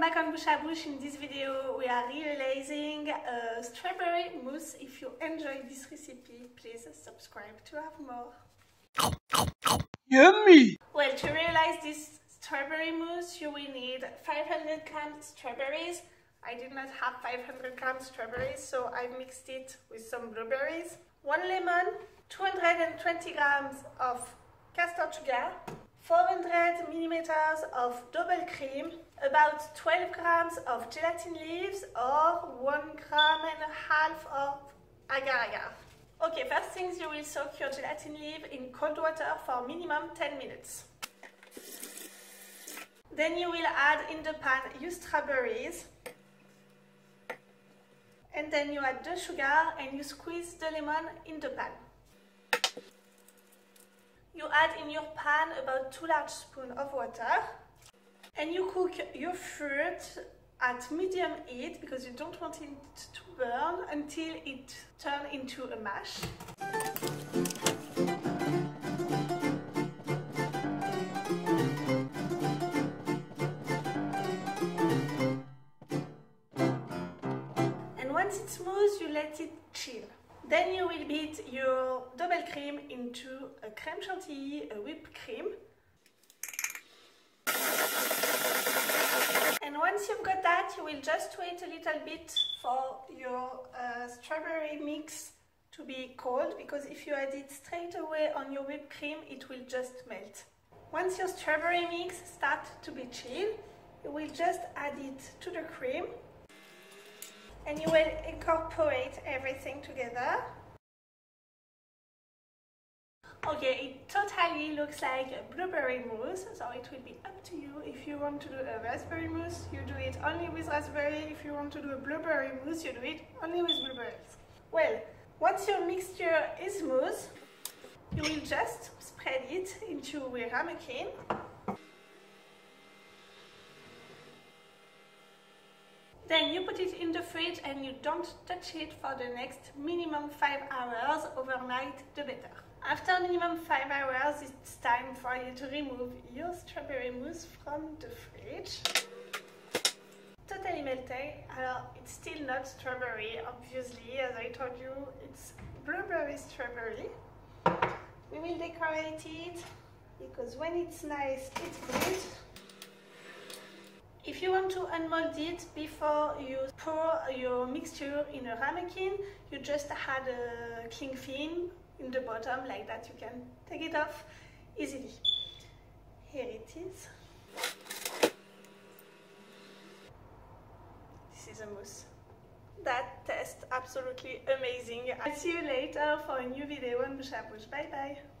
welcome back on Bouche à In this video we are realizing a strawberry mousse. If you enjoyed this recipe, please subscribe to have more. Yummy! Well, to realize this strawberry mousse you will need 500 grams strawberries. I did not have 500 grams strawberries so I mixed it with some blueberries. One lemon, 220 grams of caster sugar, 400 millimeters of double cream, about 12 grams of gelatin leaves or 1 gram and a half of agar agar. Okay, first things you will soak your gelatin leaf in cold water for minimum 10 minutes. Then you will add in the pan your strawberries. And then you add the sugar and you squeeze the lemon in the pan. You add in your pan about 2 large spoons of water and you cook your fruit at medium heat because you don't want it to burn until it turns into a mash. And once it's smooth, you let it chill. Then you will beat your double cream into a creme chantilly, a whipped cream. Once you've got that, you will just wait a little bit for your uh, strawberry mix to be cold because if you add it straight away on your whipped cream, it will just melt. Once your strawberry mix starts to be chilled, you will just add it to the cream and you will incorporate everything together. Okay, totally looks like a blueberry mousse, so it will be up to you. If you want to do a raspberry mousse, you do it only with raspberry. If you want to do a blueberry mousse, you do it only with blueberries. Well, once your mixture is smooth, you will just spread it into a ramekin Then you put it in the fridge and you don't touch it for the next minimum 5 hours, overnight the better. After minimum 5 hours it's time for you to remove your strawberry mousse from the fridge. Totally melted, alors it's still not strawberry obviously, as I told you it's blueberry strawberry. We will decorate it because when it's nice it's good. If you want to unmold it before you pour your mixture in a ramekin, you just add a cling film in the bottom like that. You can take it off easily. Here it is. This is a mousse. That tastes absolutely amazing. I'll see you later for a new video on à Bouche. Bye bye.